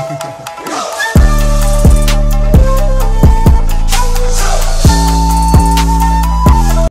Yeah.